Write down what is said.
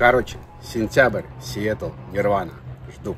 Короче, сентябрь, Сиэтл, Нирвана. Жду.